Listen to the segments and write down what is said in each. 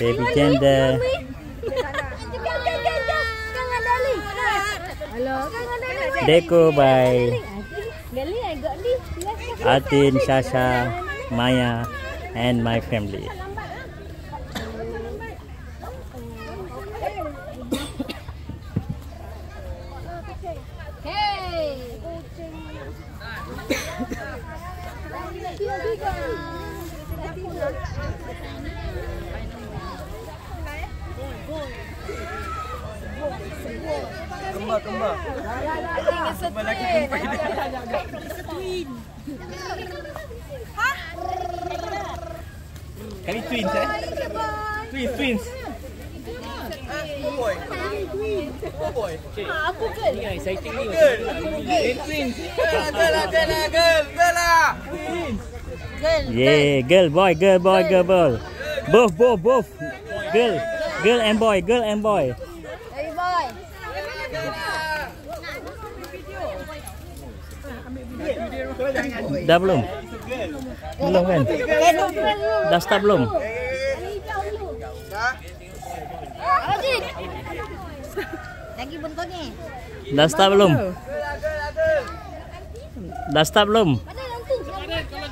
Baby Tender. Deco by Atin, Sasha, Maya, and my family. Kembar, kembar. Kembar lagi kumpai dia. Kali twins eh? Twins, twins. Boy. Boy. Aku girl. Girl. Twins. Girl, girl, girl, girl, girl lah. Girl. Yeah, girl, boy, girl, boy, girl, boy. Both, both, both. Girl, girl and boy, girl and boy. Hey boy. Dah belum? Belum kan? Dah start belum? Lagi bentuk ni. Dah start belum? Dah start belum?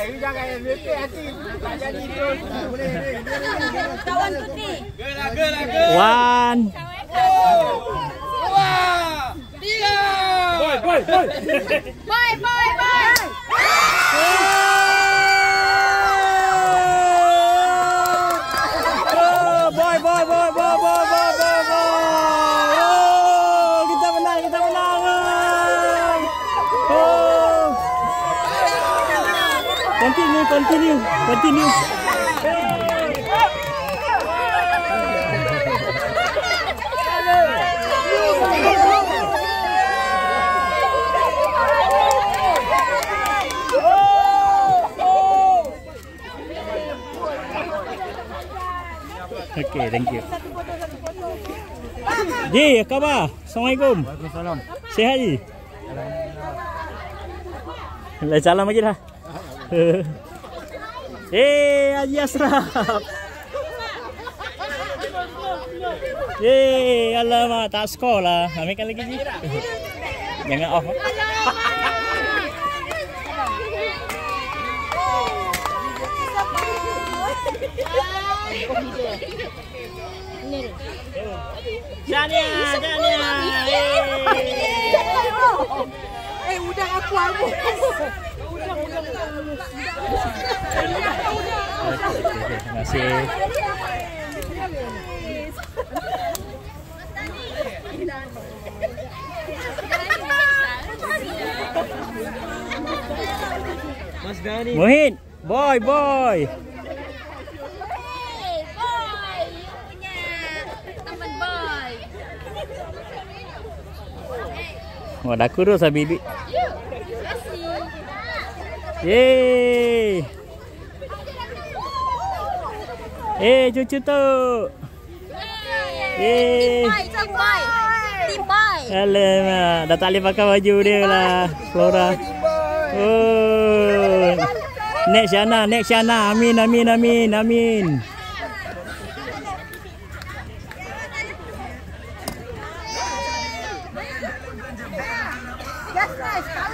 Eh, jangan hati. Tak jadi Boleh Kawan tu ni Tiga Boy, boy, boy. Boy, boy. Continue, continue, continue. Okay, thank you. Ji, apa khabar? Assalamualaikum. Waalaikumsalam. Sihat Ji? Lah salam lagi dah. Eh, Haji Asraf. Eh, alamak tak skor lah. Ambilkan lagi Ji. Jangan off. Jania, Jania. Eh udang aku aku. Udang udang udang. Terima kasih. Mas Dani. Mohin, boy, boy. Wah, oh, dah kurus lah bibik. Yeay. Eh, cucu tu. Yeay. Team boy. Alamak, dah tak boleh pakai baju dia lah. Flora. Oh. Next Shana, next Shana. Amin, amin, amin, amin. Just nice.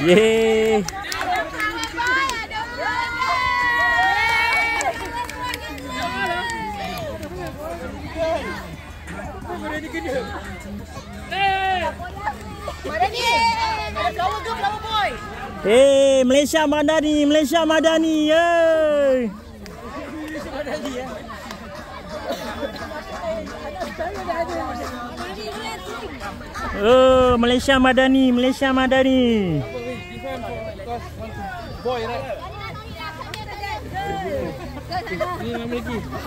Yeay. Malaysia Madani, Malaysia Madani. Yeay. Oh, Malaysia Madani, Malaysia Madani. Boy, right?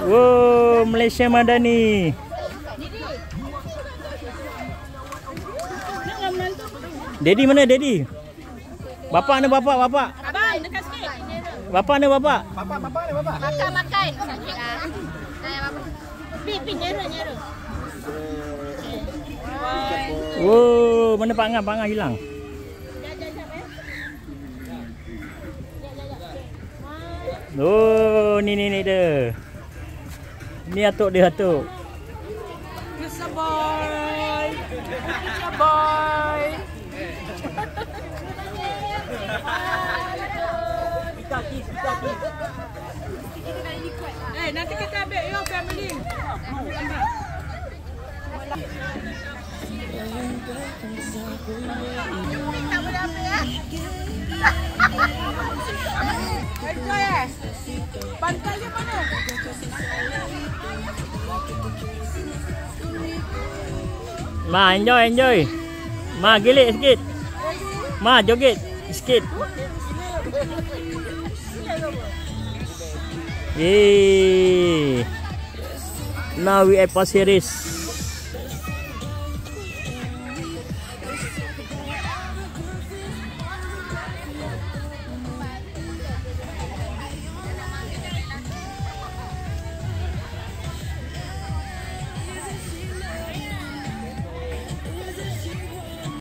Wow, Malaysia Madani. Daddy mana Daddy? Bapak ni bapak, bapak. Abang, dekat sikit. Bapak ni bapak. Bapak, bapak ni bapak. Makan, makan. Sakit ah. Saya apa? Pi, pi, nyerah, nyerah. Wow, mana Pak? Pak Ngah hilang. Oh, ni ni ni dia. Ni atuk dia atuk. Bisa boy. Bisa boy. Eh, nanti kita ambil your family. Ma, enjoy, enjoy. Ma, gilik sikit. Ma, joget sikit. Yeay. Now we at Pasir Ris.